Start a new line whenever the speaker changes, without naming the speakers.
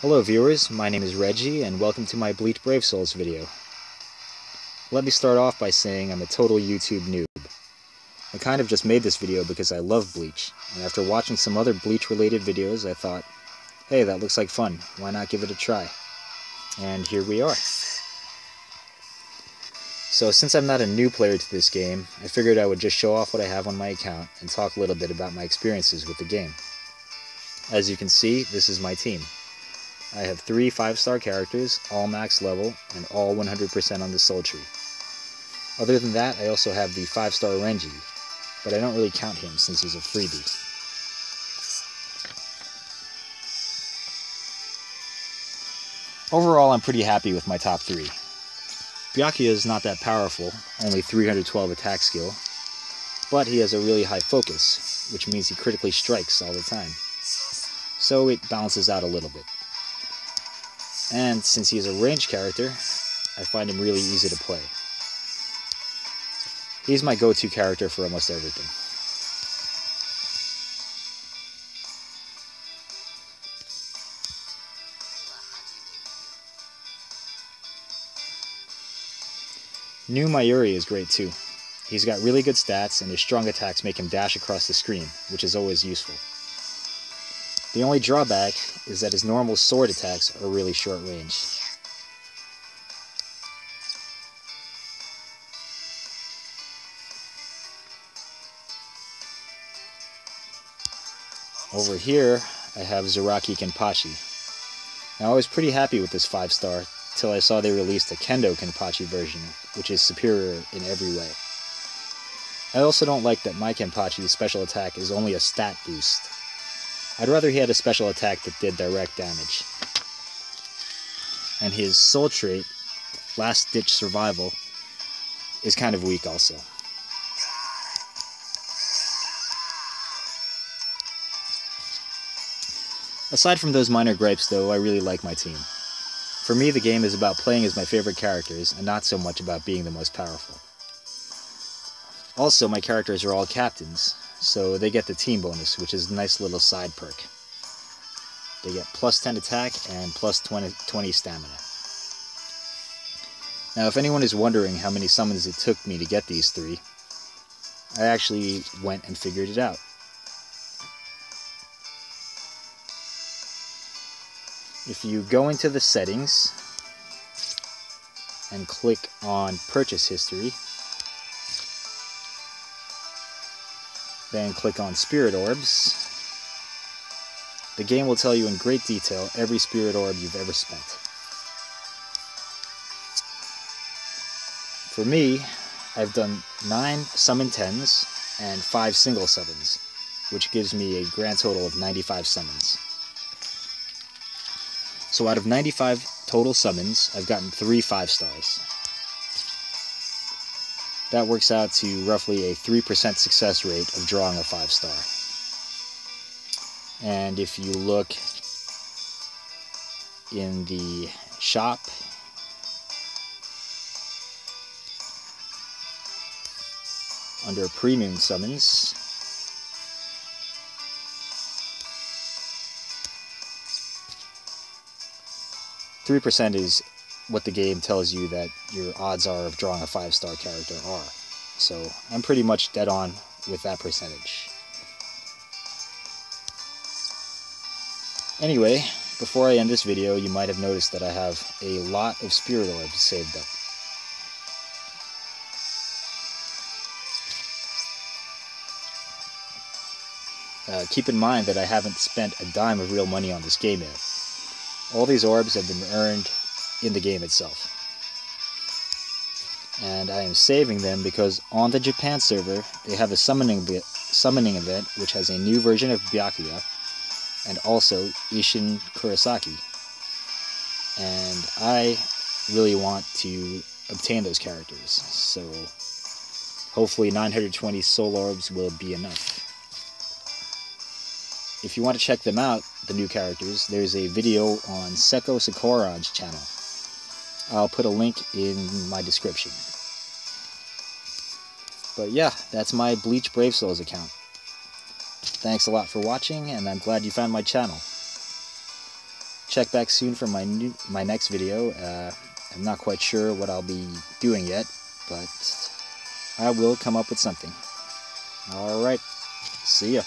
Hello viewers, my name is Reggie and welcome to my Bleach Brave Souls video. Let me start off by saying I'm a total YouTube noob. I kind of just made this video because I love Bleach, and after watching some other Bleach related videos I thought, hey that looks like fun, why not give it a try? And here we are. So since I'm not a new player to this game, I figured I would just show off what I have on my account and talk a little bit about my experiences with the game. As you can see, this is my team. I have three 5-star characters, all max level, and all 100% on the soul tree. Other than that, I also have the 5-star Renji, but I don't really count him since he's a freebie. Overall, I'm pretty happy with my top three. Byakuya is not that powerful, only 312 attack skill, but he has a really high focus, which means he critically strikes all the time. So it balances out a little bit. And since he is a range character, I find him really easy to play. He's my go-to character for almost everything. New Mayuri is great too. He's got really good stats and his strong attacks make him dash across the screen, which is always useful. The only drawback is that his normal sword attacks are really short range. Over here, I have Zaraki Kenpachi. Now I was pretty happy with this 5 star till I saw they released a Kendo Kenpachi version, which is superior in every way. I also don't like that my Kenpachi's special attack is only a stat boost. I'd rather he had a special attack that did direct damage. And his soul trait, Last Ditch Survival, is kind of weak also. Aside from those minor gripes though, I really like my team. For me, the game is about playing as my favorite characters, and not so much about being the most powerful. Also, my characters are all captains, so they get the team bonus, which is a nice little side perk. They get plus 10 attack and plus 20, 20 stamina. Now, if anyone is wondering how many summons it took me to get these three, I actually went and figured it out. If you go into the settings and click on purchase history, then click on spirit orbs, the game will tell you in great detail every spirit orb you've ever spent. For me, I've done 9 summon 10s and 5 single summons, which gives me a grand total of 95 summons. So out of 95 total summons, I've gotten 3 5 stars. That works out to roughly a 3% success rate of drawing a 5 star. And if you look in the shop, under premium summons, 3% is what the game tells you that your odds are of drawing a 5-star character are. So I'm pretty much dead on with that percentage. Anyway, before I end this video, you might have noticed that I have a lot of Spirit Orbs saved up. Uh, keep in mind that I haven't spent a dime of real money on this game yet. All these orbs have been earned in the game itself. And I am saving them because on the Japan server, they have a summoning, summoning event which has a new version of Byakuya and also Isshin Kurosaki. And I really want to obtain those characters, so hopefully 920 soul orbs will be enough if you want to check them out, the new characters, there's a video on Seko Sekoron's channel. I'll put a link in my description. But yeah, that's my Bleach Brave Souls account. Thanks a lot for watching, and I'm glad you found my channel. check back soon for my new, my next video. Uh, I'm not quite sure what I'll be doing yet, but I will come up with something. Alright, see ya.